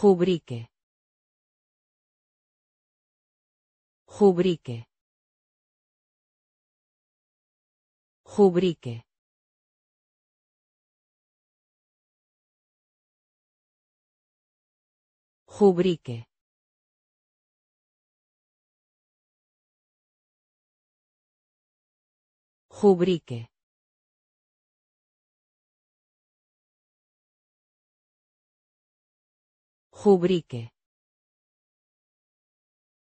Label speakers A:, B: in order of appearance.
A: Jubrique. Jubrique. Jubrique. Jubrique. Jubrique. Jubrique.